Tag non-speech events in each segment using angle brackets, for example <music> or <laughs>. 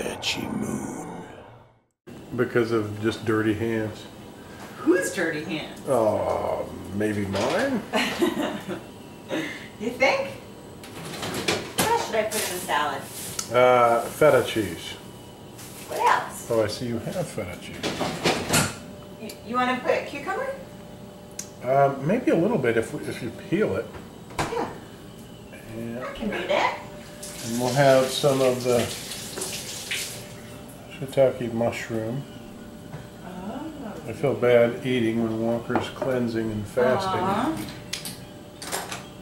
Banshee Moon. Because of just dirty hands. Whose dirty hands? Oh, maybe mine? <laughs> You think? What should I put in the salad? Uh, feta cheese. What else? Oh, I see you have feta cheese. You, you want to put cucumber? Uh, maybe a little bit if, if you peel it. Yeah, And, I can do that. and we'll have some of the shiitake mushroom. I feel bad eating when Walker's cleansing and fasting.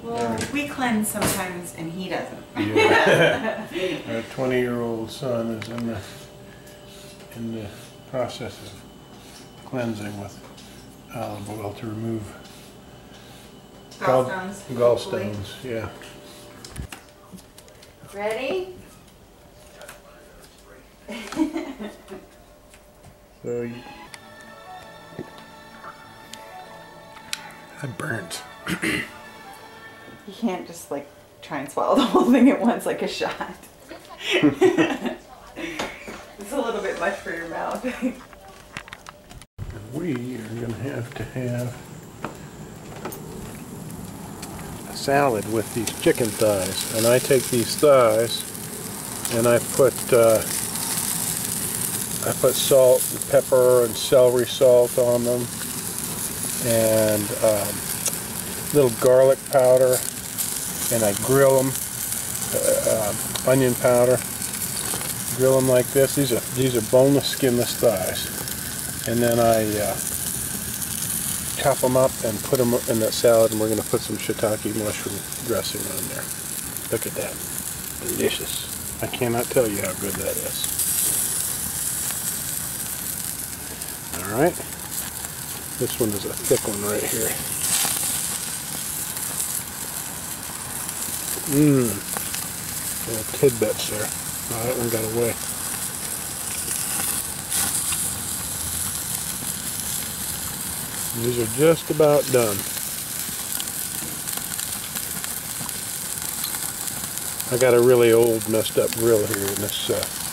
Well, we cleanse sometimes and he doesn't. Yeah. <laughs> Our 20 year old son is in the, in the process of cleansing with olive oil to remove gall- Gallstones. Gallstones, yeah. Ready? So you, I burnt. You can't just like try and swallow the whole thing at once like a shot. it's a little bit much for your mouth. We are gonna have to have a salad with these chicken thighs. And I take these thighs and I put, uh, I put salt and pepper and celery salt on them and um, little garlic powder and I grill them, uh, uh, onion powder, grill them like this. These are, these are boneless, skinless thighs and then I uh, chop them up and put them in that salad and we're going to put some shiitake mushroom dressing on there. Look at that. Delicious. I cannot tell you how good that is. Alright. This one is a thick one right here. Mmm. Little tidbits there. Oh, that one got away. These are just about done. I got a really old messed up grill here in this uh,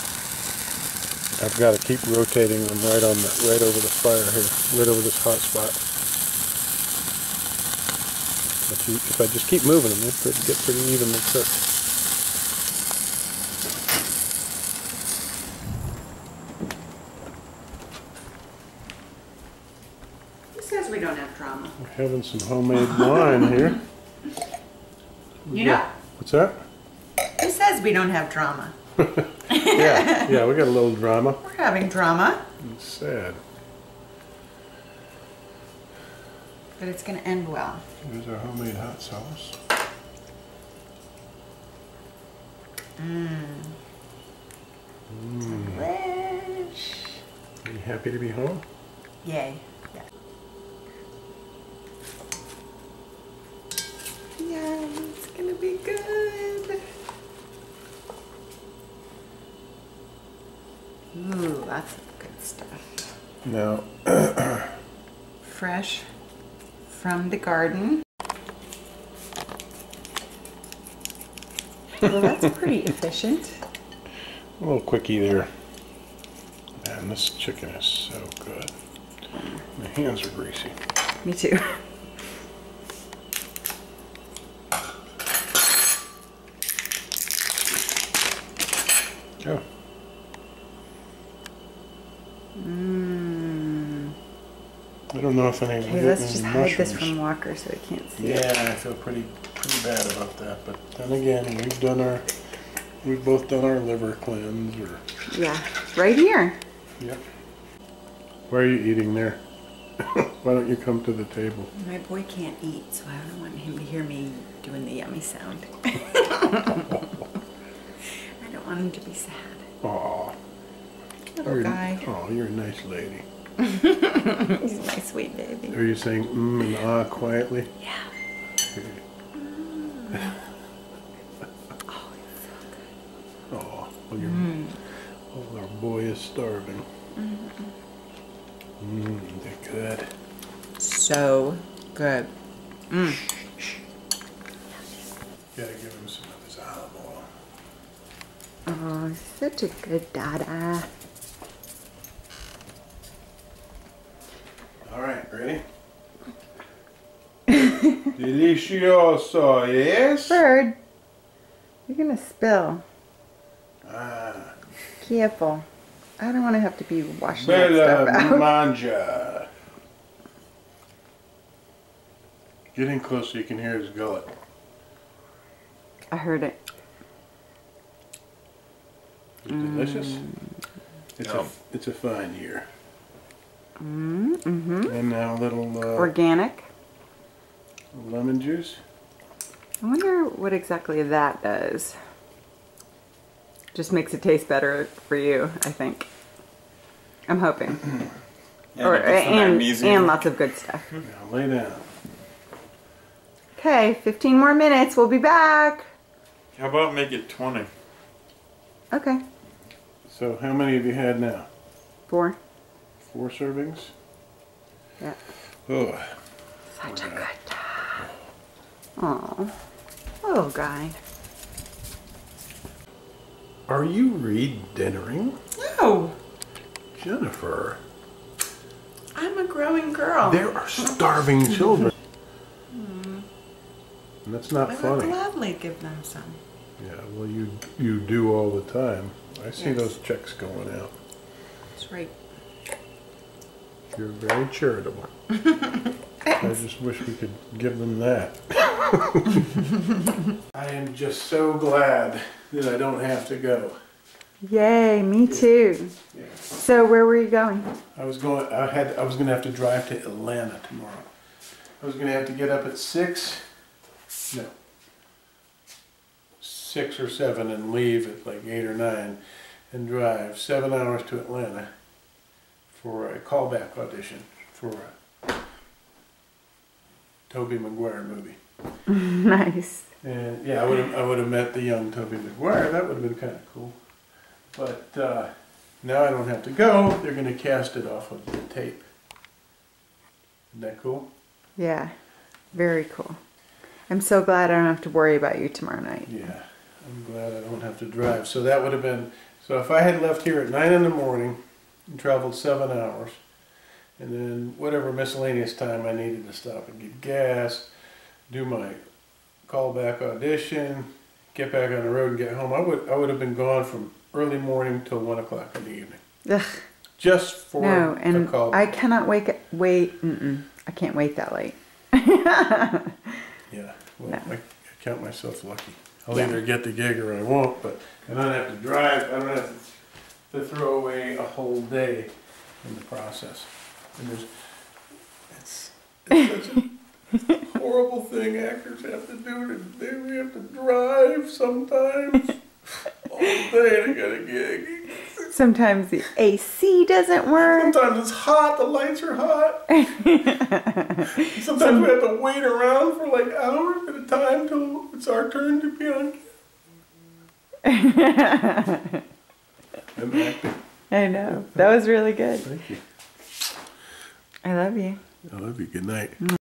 I've got to keep rotating them right on the right over the fire here, right over this hot spot. If, you, if I just keep moving them, they get pretty evenly cooked. Who says we don't have drama? We're having some homemade wine here. You know, What's that? who says we don't have drama? <laughs> Yeah, <laughs> yeah, we got a little drama. We're having drama, It's sad. but it's going to end well. Here's our homemade hot sauce. Mmm. mmm. Delish. Are you happy to be home? Yay. Yeah. Yeah, it's gonna be good. Ooh, lots of good stuff. Now, <coughs> Fresh from the garden. Well, that's pretty <laughs> efficient. a little quickie there. Man, this chicken is so good. My hands are greasy. Me too. <laughs> Oh, Mmm. I don't know if any. Okay, let's just any hide this from Walker so he can't see it. Yeah, I feel pretty pretty bad about that. But then again, we've done our we've both done our liver cleanse. Or Yeah, right here. yep. Why are you eating there? <laughs> Why don't you come to the table? My boy can't eat, so I don't want him to hear me doing the yummy sound. <laughs> I don't want him to be sad. Aw. Little You're- guy. Oh, you're a nice lady. <laughs> He's my sweet baby. Are you saying mm and ah quietly? Yeah. Oh, well, your, oh, our boy is starving. Mmm, they're good. So good. Mmm. Gotta give him some of his olive oil. Oh, such a good dada. Ready? <laughs> Delicioso, yes? Bird, you're gonna spill. Ah, Careful. I don't want to have to be washing that bella stuff out. <laughs> manja. Get in close so you can hear his gullet. I heard it. It's delicious. It's, Yum. a, it's a fine year. Mm-hmm. And now a little uh, Organic. lemon juice. I wonder what exactly that does. Just makes it taste better for you, I think. I'm hoping. <clears throat> Yeah, or and, and lots of good stuff. <laughs> Now lay down. Okay, 15 more minutes. We'll be back. How about make it 20? Okay. So how many have you had now? Four. Four servings? Yeah. Oh, Such a good dad. Oh, little guy. are you re-dinnering? No, Jennifer, I'm a growing girl. there are starving children. And that's not funny. I would gladly give them some. Yeah, well, you you do all the time. I see Yes. those checks going out. That's right. You're very charitable. <laughs> I just wish we could give them that. <laughs> I am just so glad that I don't have to go. Yay, me too. Yeah. So where were you going? I was going. I had. I was going to have to drive to Atlanta tomorrow. I was going to have to get up at six. No. Six or seven and leave at like eight or nine, and drive seven hours to Atlanta for a callback audition for a Tobey Maguire movie. <laughs> nice. And yeah, I would have I would have met the young Tobey Maguire. That would have been kind of cool. But uh, now I don't have to go. They're going to cast it off of the tape. Isn't that cool? Yeah, very cool. I'm so glad I don't have to worry about you tomorrow night. Yeah, I'm glad I don't have to drive. So that would have been. So if I had left here at nine in the morning and traveled seven hours, and then whatever miscellaneous time I needed to stop and get gas, do my callback audition, get back on the road and get home, I would I would have been gone from early morning till one o'clock in the evening, Ugh, just for no, a and. I cannot wake wait. Mm-mm, I can't wait that late. Yeah, well, No. I, I count myself lucky. I'll Yeah. either get the gig or I won't, but I don't have to drive. I don't have to, to throw away a whole day in the process. And there's, it's, it's such a <laughs> horrible thing actors have to do to do. We have to drive sometimes all day to get a gig. Sometimes the AC doesn't work. Sometimes it's hot. The lights are hot. <laughs> Sometimes we have to wait around for like hours at a time till it's our turn to be on. <laughs> I'm acting. I know. That was really good. Thank you. I love you. I love you. Good night.